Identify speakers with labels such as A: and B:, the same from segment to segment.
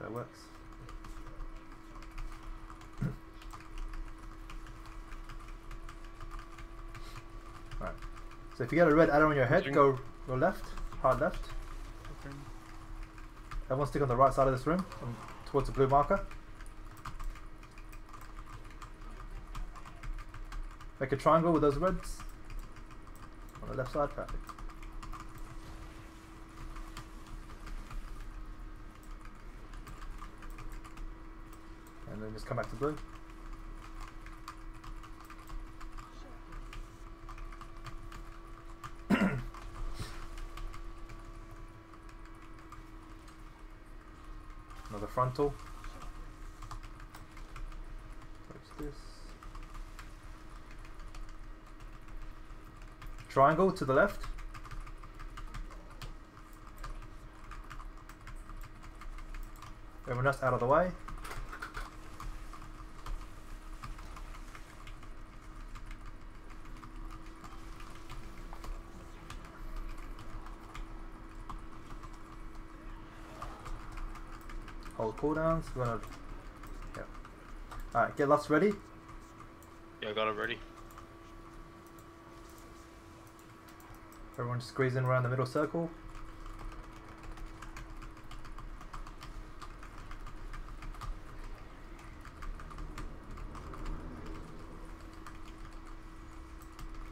A: That works. right. So if you get a red arrow on your head, go go left, hard left.
B: Okay.
A: Everyone stick on the right side of this room, um, towards the blue marker. Make a triangle with those reds. On the left side, perfect. And then just come back to blue. Another frontal. What's this? Triangle to the left. Everyone else out of the way. Hold cooldowns. We're gonna. Yeah. Alright, get lust ready.
B: Yeah, I got it ready.
A: Everyone squeeze in around the middle circle.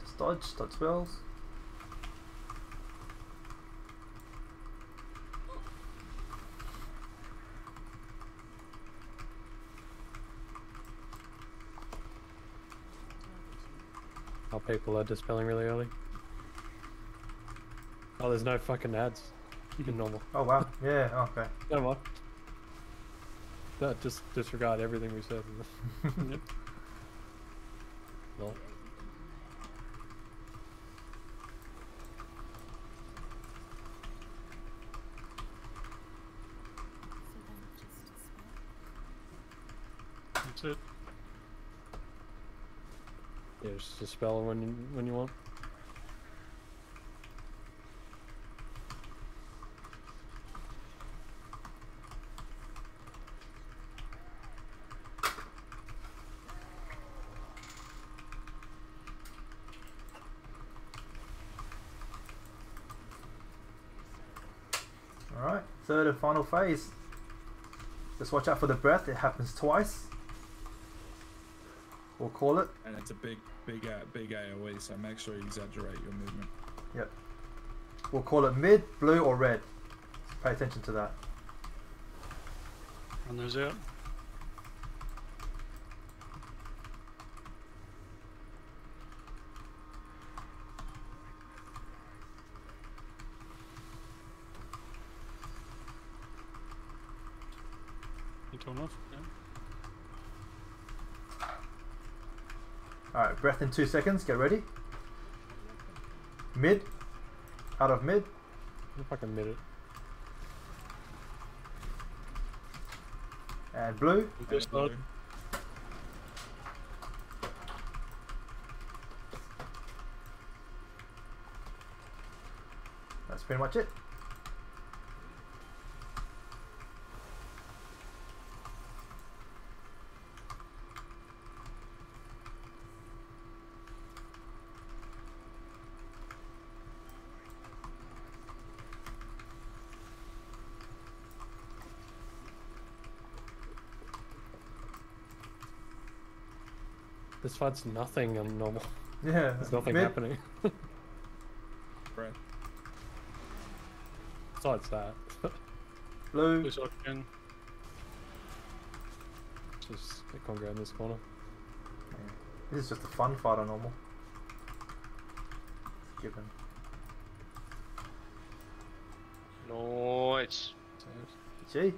A: Just dodge, dodge spells.
C: How people are dispelling really early. Oh, there's no fucking adds. In normal.
A: Oh wow, yeah, oh, okay.
C: Never mind. No, just disregard everything we said.
B: Yep.
C: No.
B: That's it.
C: Yeah, just dispel when you, when you want.
A: Alright, third and final phase. Just watch out for the breath, it happens twice. We'll call it.
D: And it's a big, big, uh, big AOE, so make sure you exaggerate your movement.
A: Yep. We'll call it mid, blue, or red. Pay attention to that.
B: Run those out. You turn off? Yeah.
A: Alright, breath in two seconds, get ready. Mid. Out of mid.
C: You fucking minute.
A: And blue.
B: We go start.
A: That's pretty much it.
C: This fight's nothing on normal.
A: Yeah.
C: There's nothing
A: mid,
C: happening.
D: Breath.
C: Besides that.
A: Blue.
B: Blue side again.
C: Just get Congo in this corner.
A: This is just a fun fight on normal. Given.
B: Nice.
C: Save.
A: Gee.